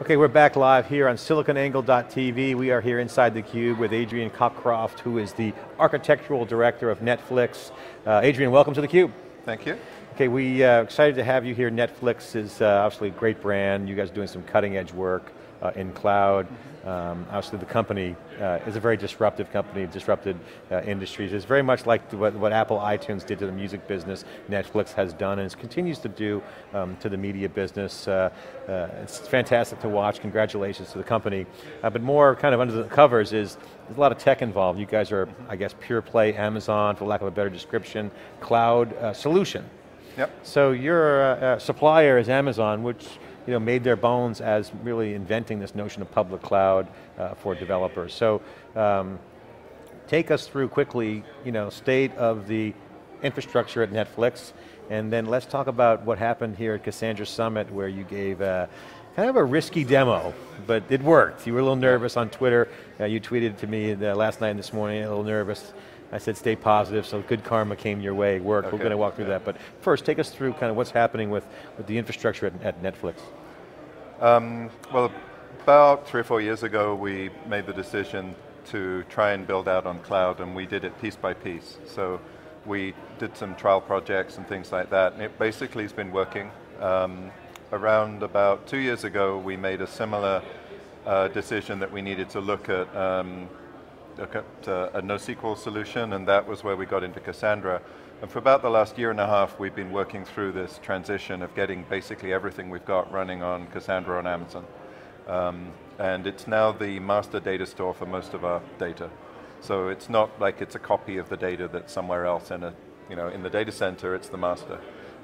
Okay, we're back live here on siliconangle.tv. We are here inside theCUBE with Adrian Cockcroft, who is the Architectural Director of Netflix. Uh, Adrian, welcome to theCUBE. Thank you. Okay, we uh, excited to have you here. Netflix is uh, obviously a great brand. You guys are doing some cutting edge work uh, in cloud. Um, obviously the company uh, is a very disruptive company, disrupted uh, industries. It's very much like what, what, Apple iTunes did to the music business, Netflix has done and continues to do um, to the media business. Uh, uh, it's fantastic to watch, congratulations to the company. Uh, but more kind of under the covers is, there's a lot of tech involved. You guys are, I guess, pure play Amazon, for lack of a better description, cloud uh, solution. Yep. So your supplier is Amazon, which you know, made their bones as really inventing this notion of public cloud uh, for developers. So um, take us through quickly, you know, state of the infrastructure at Netflix, and then let's talk about what happened here at Cassandra Summit where you gave a, kind of a risky demo, but it worked. You were a little nervous on Twitter. Uh, you tweeted to me last night and this morning, a little nervous. I said stay positive, so good karma came your way, worked. Okay. We're going to walk through yeah. that. But first, take us through kind of what's happening with, with the infrastructure at, at Netflix. Um, well, about three or four years ago, we made the decision to try and build out on cloud, and we did it piece by piece. So we did some trial projects and things like that, and it basically has been working. Um, around about two years ago, we made a similar uh, decision that we needed to look at um, look at uh, a NoSQL solution, and that was where we got into Cassandra. And for about the last year and a half, we've been working through this transition of getting basically everything we've got running on Cassandra on Amazon. Um, and it's now the master data store for most of our data. So it's not like it's a copy of the data that's somewhere else in a, you know, in the data center, it's the master.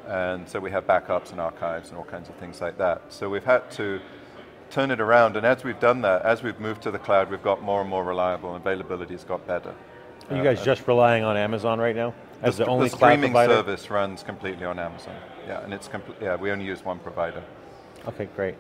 And so we have backups and archives and all kinds of things like that. So we've had to turn it around, and as we've done that, as we've moved to the cloud, we've got more and more reliable, and availability has got better. Are you guys uh, just relying on Amazon right now? As the, the only the streaming service runs completely on Amazon. Yeah, and it's yeah, we only use one provider. Okay, great.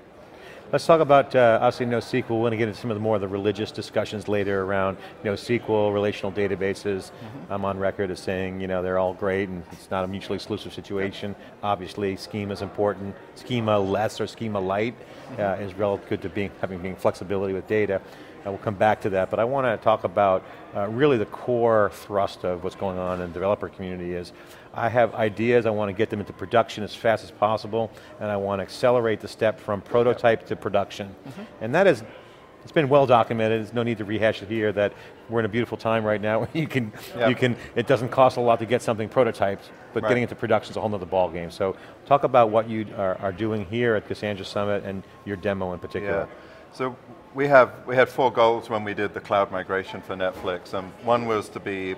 Let's talk about, uh, obviously NoSQL, we're going to get into some of the more of the religious discussions later around NoSQL, relational databases. Mm -hmm. I'm on record as saying, you know, they're all great and it's not a mutually exclusive situation. Obviously, schema is important. Schema less or schema light mm -hmm. uh, is relative good to being, having being flexibility with data. Uh, we'll come back to that, but I want to talk about uh, really the core thrust of what's going on in the developer community is, I have ideas, I want to get them into production as fast as possible, and I want to accelerate the step from prototype to production. Mm -hmm. And that is, it's been well documented, there's no need to rehash it here, that we're in a beautiful time right now where you can, yep. you can it doesn't cost a lot to get something prototyped, but right. getting into production is a whole other ball game. So talk about what you are, are doing here at Cassandra Summit and your demo in particular. Yeah. So we have we had four goals when we did the cloud migration for Netflix. Um, one was to be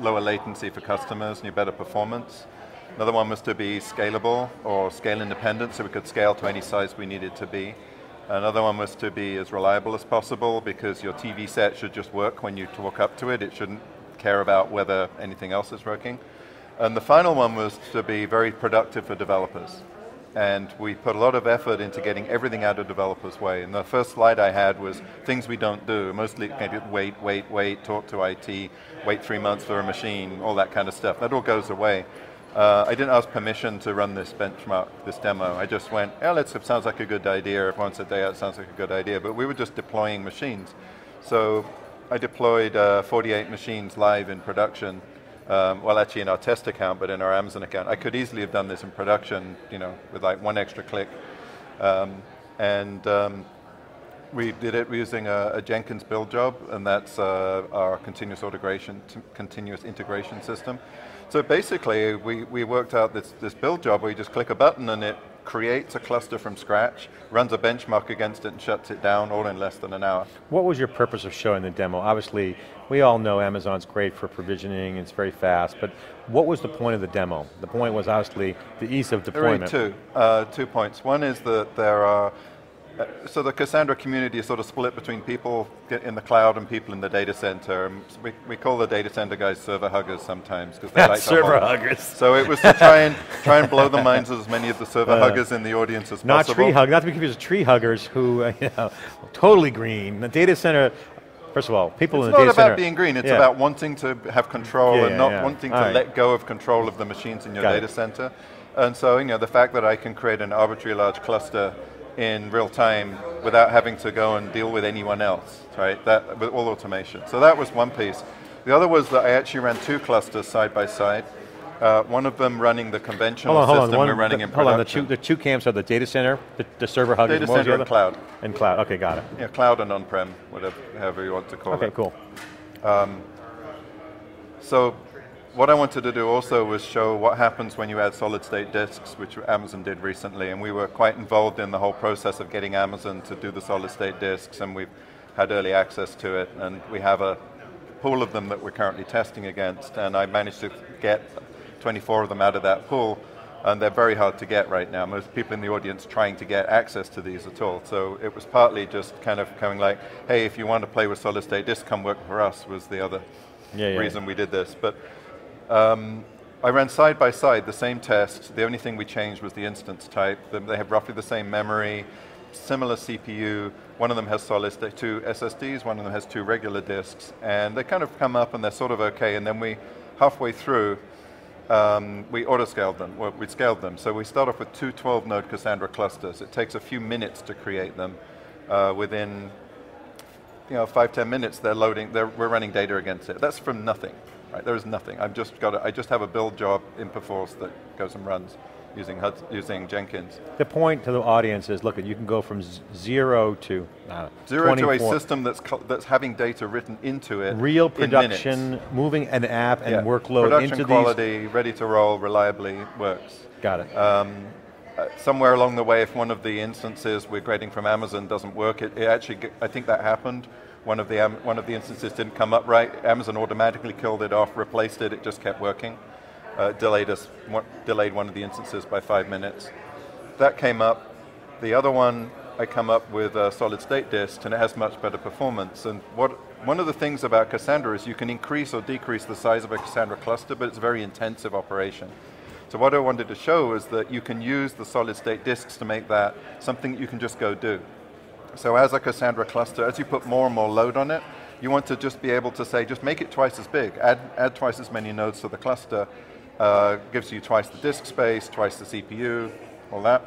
lower latency for customers and better performance. Another one was to be scalable or scale independent, so we could scale to any size we needed to be. Another one was to be as reliable as possible because your TV set should just work when you talk up to it. It shouldn't care about whether anything else is working. And the final one was to be very productive for developers and we put a lot of effort into getting everything out of developers' way. And the first slide I had was things we don't do, mostly maybe wait, wait, wait, talk to IT, wait three months for a machine, all that kind of stuff. That all goes away. Uh, I didn't ask permission to run this benchmark, this demo. I just went, yeah, let's, it sounds like a good idea. Once a day it sounds like a good idea. But we were just deploying machines. So I deployed uh, 48 machines live in production um, well actually in our test account, but in our Amazon account. I could easily have done this in production, you know, with like one extra click. Um, and um, we did it using a, a, Jenkins build job, and that's uh, our continuous integration, continuous integration system. So basically, we, we worked out this, this build job where you just click a button and it creates a cluster from scratch, runs a benchmark against it and shuts it down all in less than an hour. What was your purpose of showing the demo? Obviously, we all know Amazon's great for provisioning, it's very fast, but what was the point of the demo? The point was obviously the ease of deployment. There are two, uh, two points. One is that there are uh, so the Cassandra community is sort of split between people in the cloud and people in the data center. We, we call the data center guys server huggers sometimes because they like server huggers. So it was to try and try and blow the minds of as many of the server uh, huggers in the audience as not possible. Not tree hug, not to be confused with tree huggers who uh, you know, totally green. The data center. First of all, people it's in the data center. It's not about being green. It's yeah. about wanting to have control yeah, and not wanting to right. let go of control of the machines in your Got data it. center. And so, you know, the fact that I can create an arbitrary large cluster in real time without having to go and deal with anyone else, right? That, with all automation. So that was one piece. The other was that I actually ran two clusters side by side. Uh, one of them running the conventional hold on, hold system. One, we're running the, in hold production. on, the two, the two camps are the data center, the, the server hub, Data center and cloud. And cloud, okay, got it. Yeah, cloud and on-prem, whatever, however you want to call Okay, it. Okay, cool. So what I wanted to do also was show what happens when you add solid state disks, which Amazon did recently, and we were quite involved in the whole process of getting Amazon to do the solid state disks, and we've had early access to it, and we have a pool of them that we're currently testing against, and I managed to get 24 of them out of that pool, and they're very hard to get right now. Most people in the audience trying to get access to these at all. So it was partly just kind of coming like, hey, if you want to play with solid state disks, come work for us was the other Yeah, yeah, reason we did this. But um, I ran side by side the same test. The only thing we changed was the instance type. They- They have roughly the same memory, similar CPU. One of them has solid state, two SSDs, one of them has two regular disks. And they kind of come up and they're sort of okay. And then we, halfway through, um, we auto-scaled them, well, we scaled them. So we start off with two 12-node Cassandra clusters. It takes a few minutes to create them. Uh, within you know, five, ten minutes, they're loading, they're, we're running data against it. That's from nothing, right? There is nothing. I've just got, a, I just have a build job in Perforce that goes and runs using, using Jenkins. The point to the audience is, look, you can go from zero to, uh, Zero to a system that's, that's having data written into it Real production, moving an app and Yeah. workload Production into quality, ready to roll, reliably works. Got it. Um, uh, somewhere along the way, if one of the instances we're grading from Amazon doesn't work, it, it actually, I think that happened. One of, the, Am- one of the instances didn't come up right. Amazon automatically killed it off, replaced it, it just kept working. Uh, delayed, us, delayed one of the instances by five minutes. That came up. The other one, I come up with a solid state disk, and it has much better performance. And what, one of the things about Cassandra is you can increase or decrease the size of a Cassandra cluster, but it's a very intensive operation. So what I wanted to show is that you can use the solid state disks to make that something that you can just go do. So as a Cassandra cluster, as you put more and more load on it, you want to just be able to say, just make it twice as big, add, add twice as many nodes to the cluster, uh, gives you twice the disk space, twice the CPU, all that.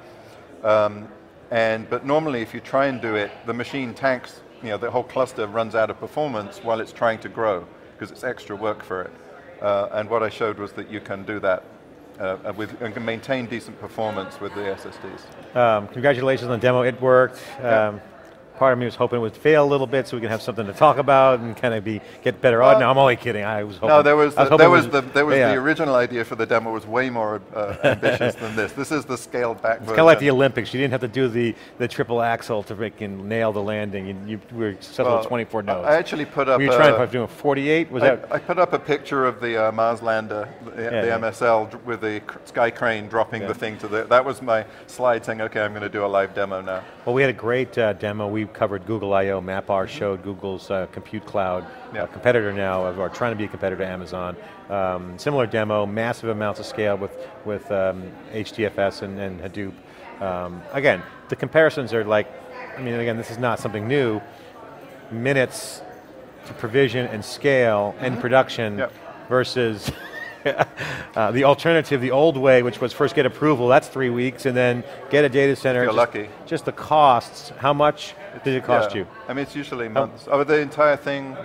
Um, and, but normally if you try and do it, the machine tanks, you know, the whole cluster runs out of performance while it's trying to grow, because it's extra work for it. Uh, and what I showed was that you can do that uh, with, and can maintain decent performance with the SSDs. Um, congratulations on the demo, it worked. Yeah. Part of me was hoping it would fail a little bit so we can have something to talk about and kind of be get better. oh, no, I'm only kidding. I was hoping. No, there was, the, hoping there it was, the, there was yeah. the original idea for the demo was way more uh, ambitious than this. This is the scaled back It's version. kind of like the Olympics. You didn't have to do the, the triple axel to freaking nail the landing. You, you were successful Well, with 24 nodes. I actually put up. were you trying uh, to do 48? Was I, that? I put up a picture of the uh, Mars lander, the, Yeah, the yeah. MSL, with the sky crane dropping the thing to the. That was my slide saying, okay, I'm going to do a live demo now. Well, we had a great uh, demo. We covered Google I/O. MapR showed Google's uh, compute cloud, Yeah. a competitor now, of, or trying to be a competitor to Amazon. Um, similar demo, massive amounts of scale with with um, HDFS and, and Hadoop. Um, again, the comparisons are like, I mean, again, this is not something new. Minutes to provision and scale and production Yep. versus uh, the alternative, the old way, which was first get approval, that's three weeks, and then get a data center. You're just, lucky. Just the costs, how much did it cost Yeah. you? I mean, it's usually months. Oh, the entire thing.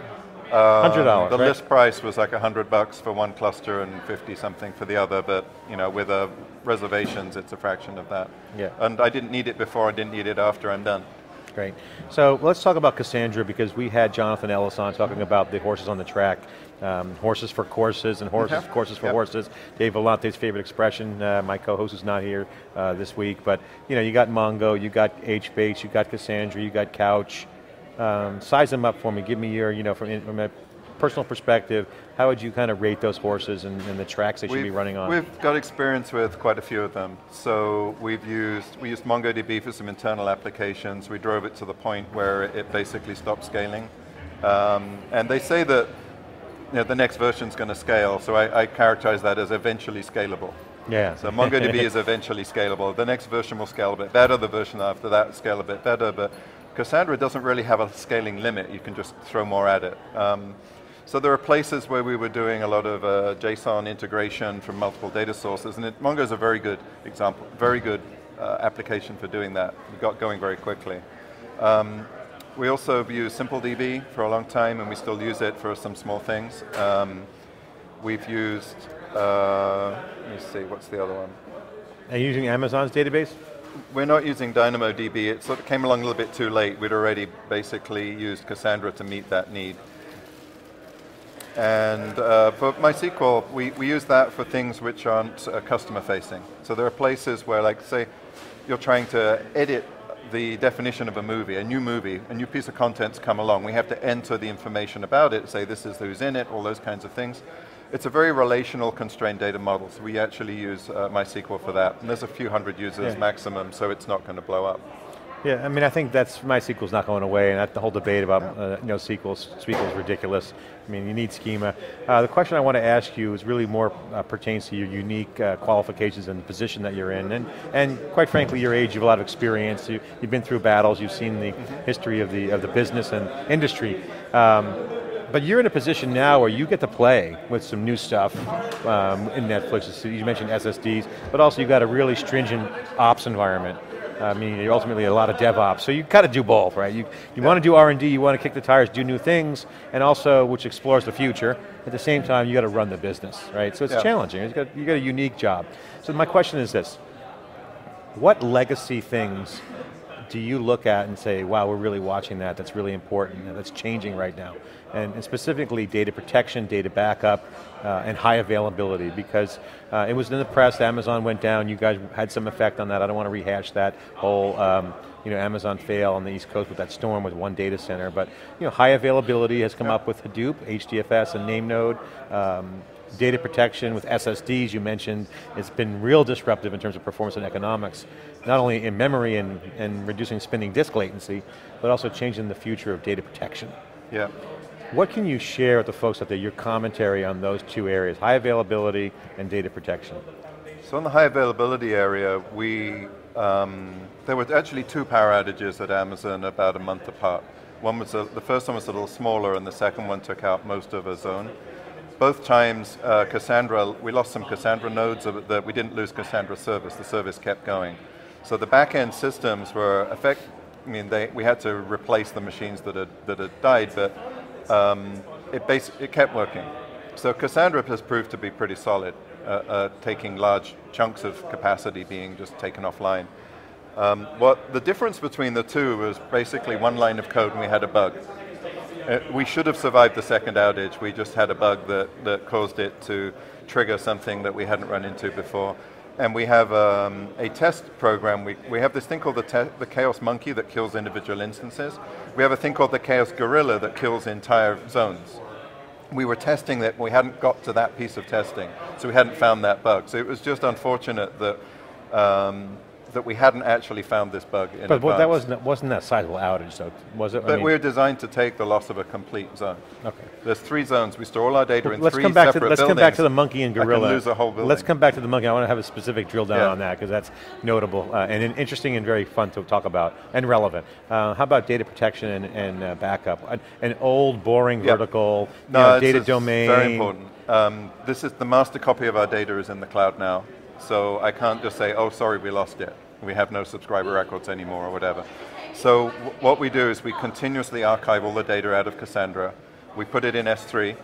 Uh, Hundred dollars, The right? list price was like hundred bucks for one cluster and fifty something for the other. But you know, with uh, reservations, it's a fraction of that. Yeah. And I didn't need it before. I didn't need it after. I'm done. Great. So let's talk about Cassandra because we had Jonathan Ellison talking about the horses on the track, um, horses for courses and horses, Yeah. courses for Yep. horses. Dave Vellante's favorite expression. Uh, my co-host is not here uh, this week, but you know, you got Mongo, you got HBase, you got Cassandra, you got Couch. Um, size them up for me. Give me your, you know, from, from a personal perspective, how would you kind of rate those horses and, and the tracks they should be running on? We've got experience with quite a few of them. So we've used we used MongoDB for some internal applications. We drove it to the point where it basically stopped scaling. Um, and they say that you know, the next version is going to scale. So I, I characterize that as eventually scalable. yeah. So MongoDB is eventually scalable. The next version will scale a bit better. The version after that will scale a bit better. But Cassandra doesn't really have a scaling limit. You can just throw more at it. Um, so there are places where we were doing a lot of uh, JSON integration from multiple data sources, and it, Mongo is a very good example, very good uh, application for doing that. We got going very quickly. Um, we also have used SimpleDB for a long time, and we still use it for some small things. Um, we've used, uh, let me see, what's the other one? Are you using Amazon's database? We're not using DynamoDB. It sort of came along a little bit too late. We'd already basically used Cassandra to meet that need. And uh, for MySQL, we, we use that for things which aren't uh, customer facing. So there are places where, like, say, you're trying to edit the definition of a movie, a new movie, a new piece of content's come along. We have to enter the information about it, say this is who's in it, all those kinds of things. It's a very relational constrained data model, so we actually use uh, MySQL for that. And there's a few hundred users yeah. maximum, so it's not going to blow up. Yeah, I mean, I think that's MySQL's not going away, and that the whole debate about uh, you know SQL, SQL is ridiculous. I mean, you need schema. Uh, the question I want to ask you is really more uh, pertains to your unique uh, qualifications and the position that you're in, and and quite frankly, your age. You have a lot of experience. You, have been through battles. You've seen the mm -hmm. history of the of the business and industry. Um, but you're in a position now where you get to play with some new stuff um, in Netflix. You mentioned SSDs, but also you've got a really stringent ops environment. I mean, you're ultimately a lot of DevOps, so you got to do both, right? You, you yeah. want to do R&D, you want to kick the tires, do new things, and also, which explores the future. At the same time, you got to run the business, right? So it's yeah. challenging, you got, you got a unique job. So my question is this, what legacy things do you look at and say, wow, we're really watching that, that's really important, that's changing right now? And, and specifically data protection, data backup, uh, and high availability, because uh, it was in the press, Amazon went down, you guys had some effect on that, I don't want to rehash that whole um, you know, Amazon fail on the East Coast with that storm with one data center, but you know, high availability has come up with Hadoop, HDFS, and NameNode. Um, data protection with SSDs you mentioned, it's been real disruptive in terms of performance and economics, not only in memory and, and reducing spinning disk latency, but also changing the future of data protection. Yeah. What can you share with the folks out there, your commentary on those two areas, high availability and data protection? So in the high availability area, we, um, there were actually two power outages at Amazon about a month apart. One was a, the first one was a little smaller and the second one took out most of a zone both times uh, Cassandra, we lost some Cassandra nodes, that we didn't lose Cassandra service, the service kept going. So the back-end systems were effect, I mean, they, we had to replace the machines that had, that had died, but um, it, it kept working. So Cassandra has proved to be pretty solid, uh, uh, taking large chunks of capacity being just taken offline. Um, what the difference between the two was basically one line of code and we had a bug. Uh, we should have survived the second outage. We just had a bug that, that caused it to trigger something that we hadn't run into before. And we have um, a test program. We, we have this thing called the, the Chaos Monkey that kills individual instances. We have a thing called the Chaos Gorilla that kills entire zones. We were testing that, we hadn't got to that piece of testing, so we hadn't found that bug. So it was just unfortunate that um, that we hadn't actually found this bug in But advance. that wasn't, wasn't that sizable outage, so was it? But I mean, we're designed to take the loss of a complete zone. Okay. There's three zones. We store all our data in let's three come back separate to, Let's buildings. come back to the monkey and gorilla. I can lose a whole building. Let's come back to the monkey. I want to have a specific drill down yeah. on that because that's notable uh, and interesting and very fun to talk about and relevant. Uh, how about data protection and, and uh, backup? An, an, old, boring, yep. vertical no, you know, data domain. very important. Um, this is the master copy of our data is in the cloud now. So I can't just say, oh, sorry, we lost it we have no subscriber records anymore or whatever. So what we do is we continuously archive all the data out of Cassandra, we put it in S3,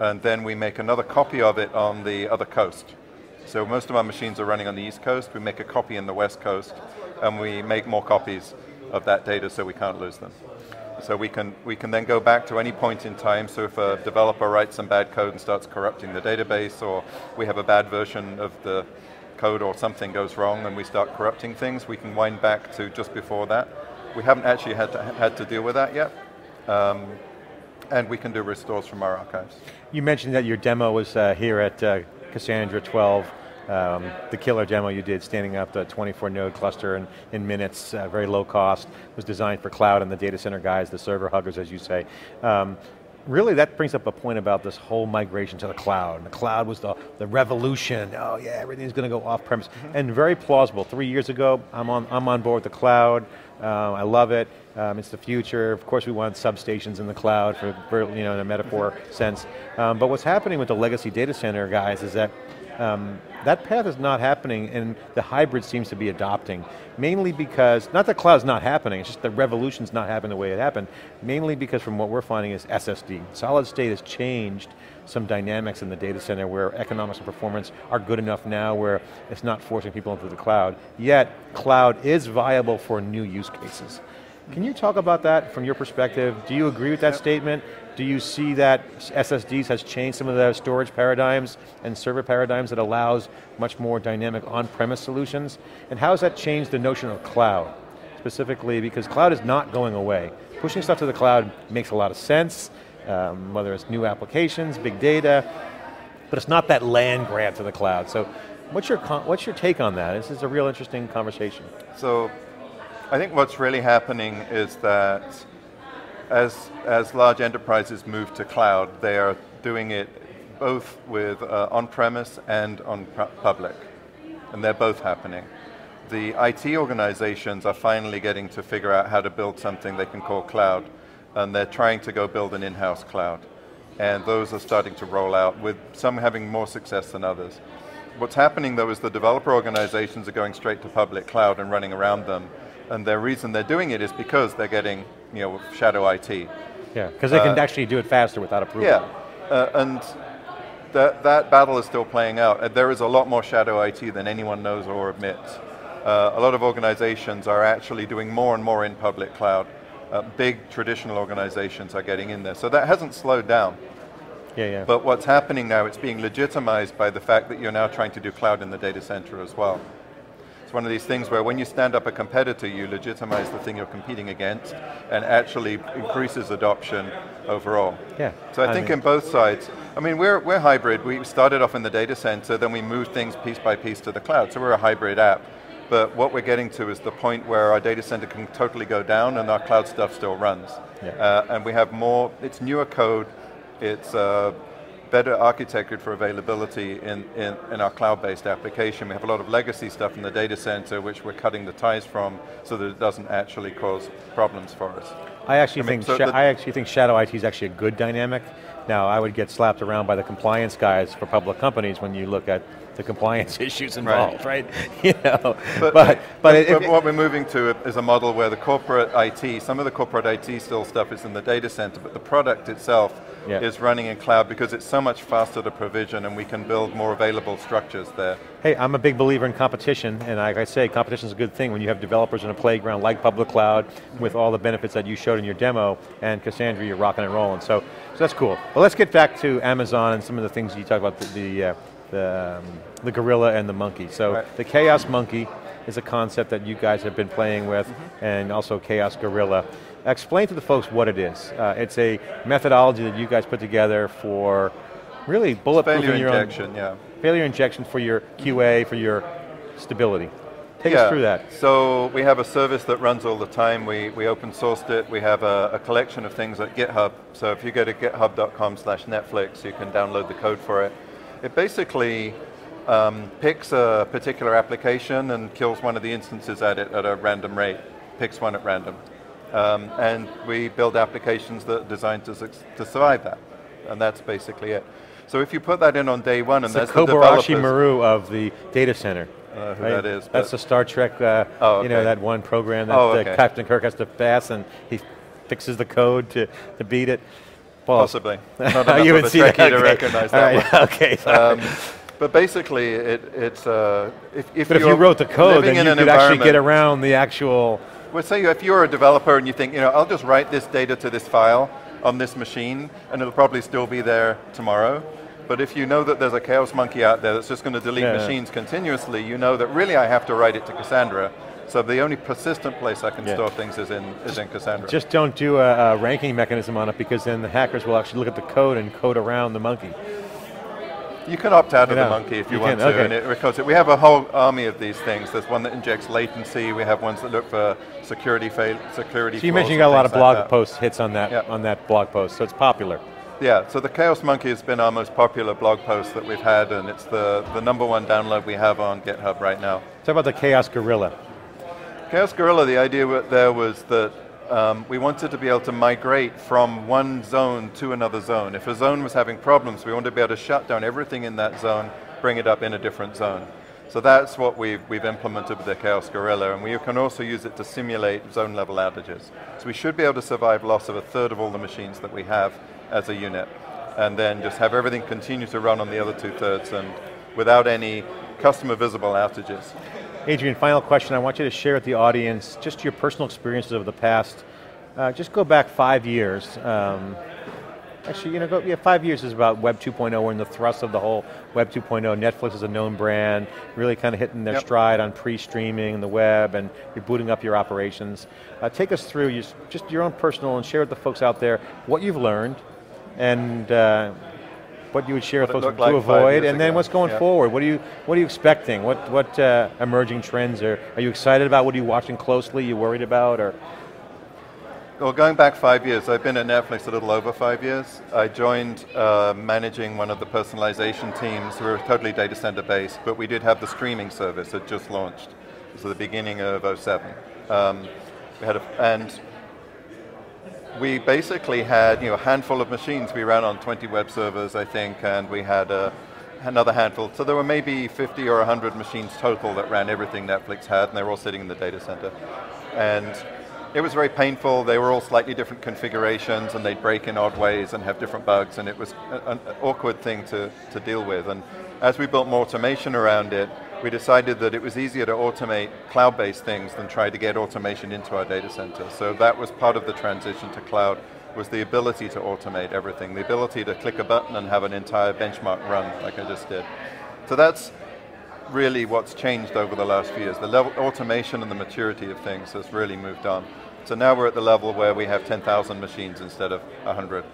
and then we make another copy of it on the other coast. So most of our machines are running on the East Coast, we make a copy in the West Coast, and we make more copies of that data so we can't lose them. So we can, we can then go back to any point in time, so if a developer writes some bad code and starts corrupting the database, or we have a bad version of the code or something goes wrong and we start corrupting things, we can wind back to just before that. We haven't actually had to, had to deal with that yet. Um, and we can do restores from our archives. You mentioned that your demo was uh, here at uh, Cassandra 12. Um, the killer demo you did, standing up the 24 node cluster in, in minutes, uh, very low cost, was designed for cloud and the data center guys, the server huggers as you say. Um, really that brings up a point about this whole migration to the cloud. The cloud was the, the revolution. Oh yeah, everything's going to go off premise. Mm -hmm. And very plausible. Three years ago, I'm on, I'm on board with the cloud. Um, I love it. Um, it's the future. Of course we want substations in the cloud for, for you know, in a metaphor sense. Um, but what's happening with the legacy data center guys is that Um, that path is not happening and the hybrid seems to be adopting, mainly because, not that cloud's not happening, it's just the revolution's not happening the way it happened, mainly because from what we're finding is SSD. Solid state has changed some dynamics in the data center where economics and performance are good enough now where it's not forcing people into the cloud, yet cloud is viable for new use cases. Can you talk about that from your perspective? Do you agree with that yep. statement? Do you see that SSDs has changed some of the storage paradigms and server paradigms that allows much more dynamic on-premise solutions? And how has that changed the notion of cloud? Specifically, because cloud is not going away. Pushing stuff to the cloud makes a lot of sense, um, whether it's new applications, big data, but it's not that land grab to the cloud. So what's your, what's your take on that? This is a real interesting conversation. So I think what's really happening is that as, as large enterprises move to cloud, they are doing it both with uh, on-premise and on public, and they're both happening. The IT organizations are finally getting to figure out how to build something they can call cloud, and they're trying to go build an in-house cloud. And those are starting to roll out, with some having more success than others. What's happening though is the developer organizations are going straight to public cloud and running around them, and the reason they're doing it is because they're getting you know, shadow IT. Yeah, because they can uh, actually do it faster without approval. Yeah, uh, and that, that battle is still playing out. There is a lot more shadow IT than anyone knows or admits. Uh, a lot of organizations are actually doing more and more in public cloud. Uh, big traditional organizations are getting in there. So that hasn't slowed down. Yeah, yeah. But what's happening now, it's being legitimized by the fact that you're now trying to do cloud in the data center as well. It's one of these things where when you stand up a competitor, you legitimize the thing you're competing against and actually increases adoption overall. Yeah. So I, I think mean, in both sides, I mean, we're, we're hybrid. We started off in the data center, then we moved things piece by piece to the cloud. So we're a hybrid app. But what we're getting to is the point where our data center can totally go down and our cloud stuff still runs. Yeah. Uh, and we have more, it's newer code, it's uh, better architected for availability in, in, in our cloud-based application. We have a lot of legacy stuff in the data center which we're cutting the ties from so that it doesn't actually cause problems for us. I actually, I mean, think, so I actually think shadow IT is actually a good dynamic. Now, I would get slapped around by the compliance guys for public companies when you look at the compliance issues involved, right? right? you know, but, but, but, but what we're moving to is a model where the corporate IT, some of the corporate IT still stuff is in the data center, but the product itself yeah. is running in cloud because it's so much faster to provision and we can build more available structures there. Hey, I'm a big believer in competition, and like I say, competition is a good thing when you have developers in a playground like public cloud with all the benefits that you showed in your demo, and Cassandra, you're rocking and rolling. So, so that's cool. Well, let's get back to Amazon and some of the things you talk about, the, the uh, the, um, the gorilla and the monkey. So right. the chaos monkey is a concept that you guys have been playing with, mm -hmm. and also chaos gorilla. Explain to the folks what it is. Uh, it's a methodology that you guys put together for really bulletproofing your injection, own, yeah. failure injection for your QA, for your stability. Take yeah. us through that. So we have a service that runs all the time. We, we open sourced it. We have a, a collection of things at GitHub. So if you go to github.com slash Netflix, you can download the code for it. It basically um, picks a particular application and kills one of the instances at it at a random rate, picks one at random. Um, and we build applications that are designed to, to survive that. And that's basically it. So if you put that in on day one, and it's that's the Kobayashi Maru of the data center. Uh, who right? that is. That's the Star Trek, uh, oh, okay. you know, that one program that oh, okay. Captain Kirk has to pass, and he fixes the code to, to beat it. Possibly. Not you would see that. Okay. to recognize that right. Okay, um, but basically, it, it's uh, if, if but if you wrote the code, then you could actually get around the actual. Well, say if you're a developer and you think, you know, I'll just write this data to this file on this machine, and it'll probably still be there tomorrow. But if you know that there's a chaos monkey out there that's just going to delete yeah. machines continuously, you know that really I have to write it to Cassandra so the only persistent place I can yeah. store things is in, is in Cassandra. Just don't do a, a, ranking mechanism on it because then the hackers will actually look at the code and code around the monkey. You can opt out of the monkey if you, you want can, to, okay. and it, because it, we have a whole army of these things. There's one that injects latency. We have ones that look for security fail, security. So you mentioned you got a lot of blog like post hits on that on that blog post, so it's popular. Yeah, so the Chaos Monkey has been our most popular blog post that we've had, and it's the, the number one download we have on GitHub right now. Talk about the Chaos Gorilla. Chaos Gorilla, the idea there was that um, we wanted to be able to migrate from one zone to another zone. If a zone was having problems, we wanted to be able to shut down everything in that zone bring it up in a different zone. So that's what we've, we've implemented with the Chaos Gorilla, and we can also use it to simulate zone level outages. So we should be able to survive loss of a third of all the machines that we have as a unit, and then just have everything continue to run on the other two thirds, and without any customer visible outages. Adrian, final question. I want you to share with the audience just your personal experiences over the past, uh, just go back five years. Um, Actually, you know, go, yeah, five years is about Web 2.0. We're in the thrust of the whole Web 2.0. Netflix is a known brand, really kind of hitting their yep. stride on pre-streaming the web, and you're booting up your operations. Uh, take us through just your own personal, and share with the folks out there what you've learned, and uh, what you would share with folks like to avoid, and then what's going forward. What are you What are you expecting? What What uh, emerging trends are Are you excited about? What are you watching closely? You worried about, or well, going back five years, I've been at Netflix a little over five years. I joined uh, managing one of the personalization teams. We were totally data center based, but we did have the streaming service that just launched. So the beginning of 07. Um, we had a, and we basically had you know, a handful of machines. We ran on 20 web servers, I think, and we had a, another handful. So there were maybe 50 or 100 machines total that ran everything Netflix had, and they were all sitting in the data center. And it was very painful. They were all slightly different configurations and they'd break in odd ways and have different bugs and it was an awkward thing to, to deal with. And as we built more automation around it, we decided that it was easier to automate cloud-based things than try to get automation into our data center. So that was part of the transition to cloud, was the ability to automate everything, the ability to click a button and have an entire benchmark run like I just did. So that's really what's changed over the last few years. The level automation and the maturity of things has really moved on. So now we're at the level where we have 10,000 machines instead of 100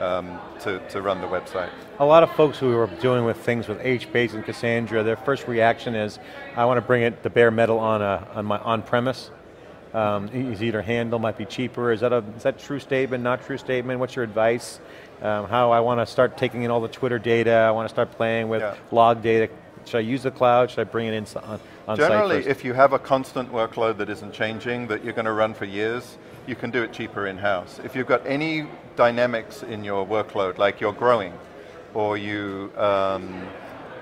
um, to, to run the website. A lot of folks who are doing with things with HBase and Cassandra, their first reaction is, I want to bring it the bare metal on, a, on my on-premise. Um, either handle might be cheaper. Is that a is that true statement? Not true statement. What's your advice? Um, how I want to start taking in all the Twitter data. I want to start playing with yeah. log data. Should I use the cloud? Should I bring it in on, on Generally, if you have a constant workload that isn't changing, that you're going to run for years, you can do it cheaper in-house. If you've got any dynamics in your workload, like you're growing, or, you, um,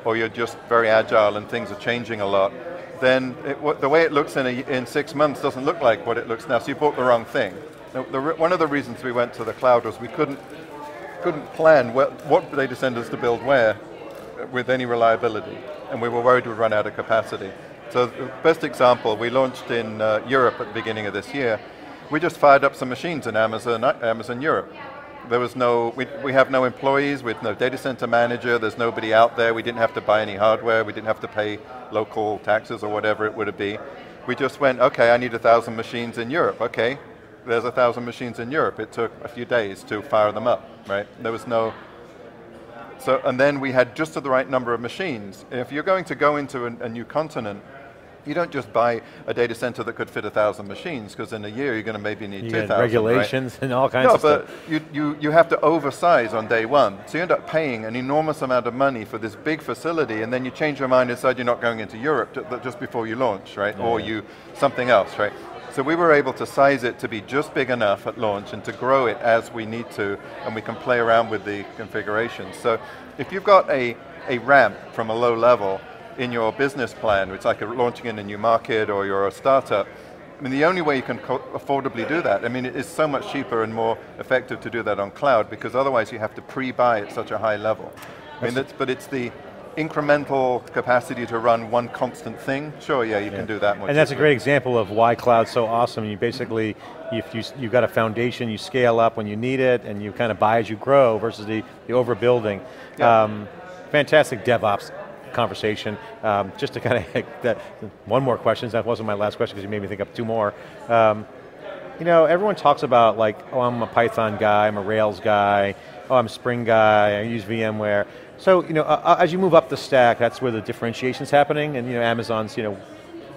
or you're just very agile and things are changing a lot, then it, the way it looks in, a, in six months doesn't look like what it looks now, so you bought the wrong thing. The, the, one of the reasons we went to the cloud was we couldn't, couldn't plan what, what data centers to build where with any reliability, and we were worried we'd run out of capacity. So the best example, we launched in uh, Europe at the beginning of this year. We just fired up some machines in Amazon, Amazon Europe. There was no, we, we have no employees, with no data center manager, there's nobody out there, we didn't have to buy any hardware, we didn't have to pay local taxes or whatever it would be. We just went, okay, I need a thousand machines in Europe, okay, there's a thousand machines in Europe. It took a few days to fire them up, right? There was no, so, and then we had just the right number of machines. If you're going to go into a, a new continent, you don't just buy a data center that could fit a thousand machines, because in a year you're going to maybe need 2,000. regulations right? and all kinds no, of stuff. No, but you, you, you have to oversize on day one. So you end up paying an enormous amount of money for this big facility, and then you change your mind and decide you're not going into Europe just before you launch, right? Yeah. Or you, something else, right? So we were able to size it to be just big enough at launch and to grow it as we need to, and we can play around with the configuration. So if you've got a, a ramp from a low level, in your business plan, it's like launching in a new market or you're a startup, I mean, the only way you can affordably do that, I mean, it is so much cheaper and more effective to do that on cloud because otherwise you have to pre-buy at such a high level. I mean, that's, but it's the incremental capacity to run one constant thing. Sure, yeah, you yeah. can do that. and that's a great example of why cloud's so awesome. You basically, if you you've got a foundation, you scale up when you need it, and you kind of buy as you grow versus the the overbuilding. Yeah. Um, fantastic DevOps conversation. Um, just to kind of, that, one more question, that wasn't my last question because you made me think up two more. Um, you know, everyone talks about like, oh, I'm a Python guy, I'm a Rails guy, oh, I'm a Spring guy, I use VMware. So, you know, uh, as you move up the stack, that's where the differentiation's happening, and you know, Amazon's, you know,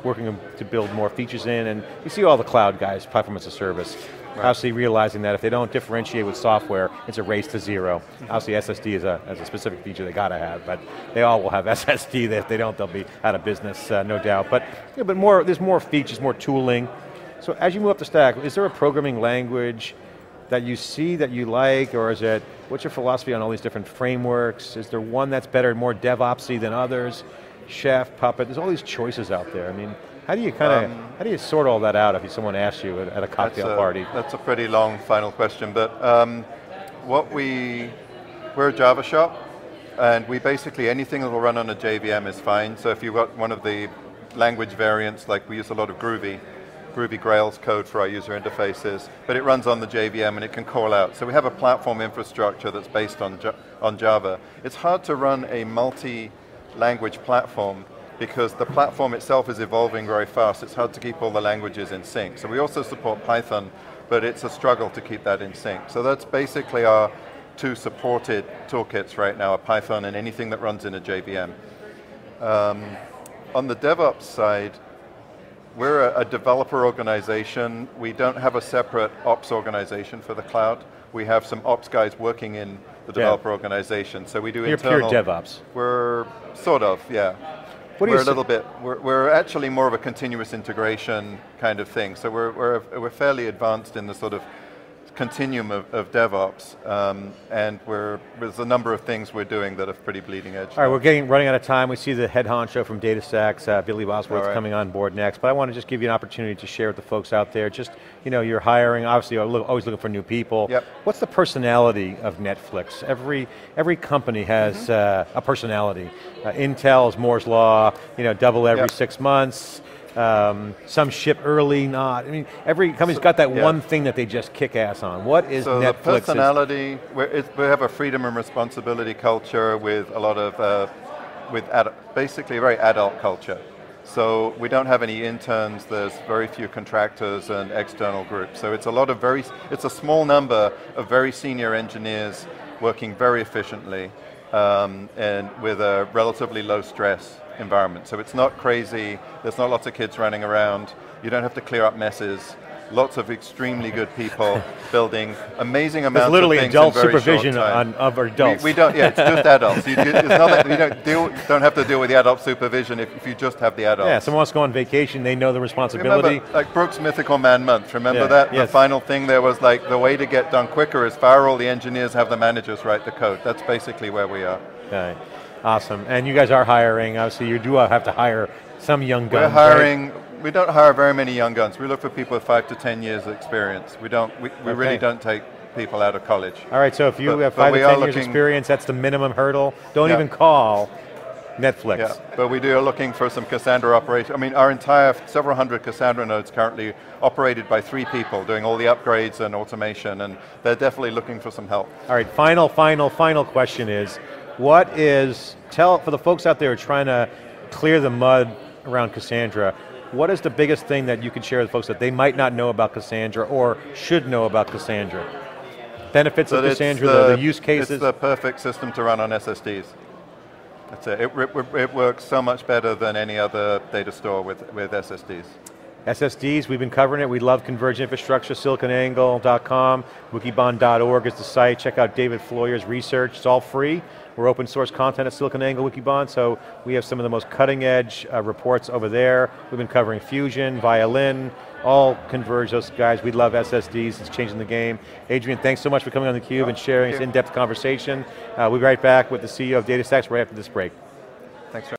working to build more features in, and you see all the cloud guys, platform as a service. Right. Obviously realizing that if they don't differentiate with software, it's a race to 0 mm-hmm. Obviously SSD is a, is a specific feature they got to have, but they all will have SSD. If they don't, they'll be out of business, uh, no doubt. But, but more, there's more features, more tooling. So as you move up the stack, is there a programming language that you see that you like, or is it, what's your philosophy on all these different frameworks? Is there one that's better, more DevOpsy than others? Chef, Puppet, there's all these choices out there. I mean, how do you kind of, um, how do you sort all that out if someone asks you at, a cocktail that's a, party? That's a pretty long final question, but um, what we, we're a Java shop, and we basically, anything that will run on a JVM is fine. So if you've got one of the language variants, like we use a lot of Groovy, Groovy Grails code for our user interfaces, but it runs on the JVM and it can call out. So we have a platform infrastructure that's based on, on Java. It's hard to run a multi-language platform because the platform itself is evolving very fast. It's hard to keep all the languages in sync. So we also support Python, but it's a struggle to keep that in sync. So that's basically our two supported toolkits right now, a Python and anything that runs in a JVM. Um, on the DevOps side, we're a, a, developer organization. We don't have a separate ops organization for the cloud. We have some ops guys working in the developer yeah. organization. So we do You're internal. pure DevOps. We're sort of, yeah. What we're a little bit, we're, we're, actually more of a continuous integration kind of thing. So we're, we're, we're fairly advanced in the sort of continuum of, of DevOps, um, and there's a number of things we're doing that are pretty bleeding edge. All right, we're getting running out of time. We see the head honcho from DataStax, uh, Billy Bosworth, right. coming on board next, but I want to just give you an opportunity to share with the folks out there, just, you know, you're hiring, obviously you're always looking for new people. Yep. What's the personality of Netflix? Every, every company has mm -hmm. uh, a personality. Uh, Intel is Moore's Law, you know, double every yep. six months um, some ship early, not. I mean, every company's so, got that yeah. one thing that they just kick ass on. What is so Netflix? the personality, we have a freedom and responsibility culture with a lot of, uh, with basically a very adult culture. So we don't have any interns, there's very few contractors and external groups. So it's a lot of very, it's a small number of very senior engineers working very efficiently um, and with a relatively low stress environment. So it's not crazy, there's not lots of kids running around, you don't have to clear up messes, lots of extremely good people building amazing amounts There's literally of things adult supervision on, of adults. We, we, don't, yeah, it's just adults. You, it's not that you don't, deal, don't have to deal with the adult supervision if, if, you just have the adults. Yeah, someone wants to go on vacation, they know the responsibility. Remember, like Brooks Mythical Man Month, remember yeah, that? Yes. The final thing there was like, the way to get done quicker is fire all the engineers, have the managers write the code. That's basically where we are. Okay. Awesome, and you guys are hiring, obviously you do have to hire some young guns, We're hiring, right? We don't hire very many young guns. We look for people with five to 10 years of experience. We don't, we, we okay. really don't take people out of college. All right, so if you but, have five to 10 years experience, that's the minimum hurdle. Don't yeah. even call Netflix. Yeah, but we do are looking for some Cassandra operation. I mean, our entire several hundred Cassandra nodes currently operated by three people doing all the upgrades and automation, and they're definitely looking for some help. All right, final, final, final question is, what is, tell, for the folks out there trying to clear the mud around Cassandra, what is the biggest thing that you can share with folks that they might not know about Cassandra or should know about Cassandra? Benefits of Cassandra, the, the, the, use cases? It's the perfect system to run on SSDs. That's it. It, it, it works so much better than any other data store with, with SSDs. SSDs, we've been covering it. We love converged infrastructure, siliconangle.com, wikibon.org is the site. Check out David Floyer's research, it's all free. We're open source content at SiliconANGLE Wikibon, so we have some of the most cutting edge uh, reports over there. We've been covering Fusion, Violin, all converge those guys. We love SSDs, it's changing the game. Adrian, thanks so much for coming on theCUBE oh, and sharing this in-depth conversation. Uh, we'll be right back with the CEO of DataStax right after this break. Thanks